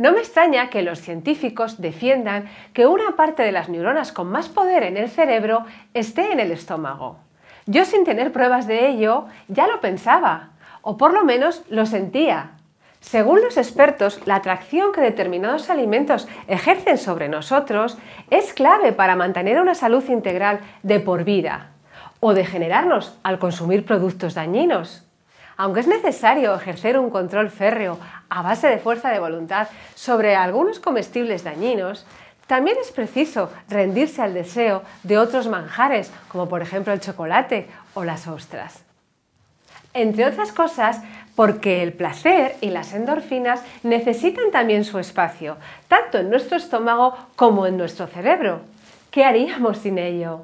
No me extraña que los científicos defiendan que una parte de las neuronas con más poder en el cerebro esté en el estómago. Yo sin tener pruebas de ello ya lo pensaba, o por lo menos lo sentía. Según los expertos, la atracción que determinados alimentos ejercen sobre nosotros es clave para mantener una salud integral de por vida o degenerarnos al consumir productos dañinos. Aunque es necesario ejercer un control férreo a base de fuerza de voluntad sobre algunos comestibles dañinos, también es preciso rendirse al deseo de otros manjares, como por ejemplo el chocolate o las ostras. Entre otras cosas, porque el placer y las endorfinas necesitan también su espacio, tanto en nuestro estómago como en nuestro cerebro. ¿Qué haríamos sin ello?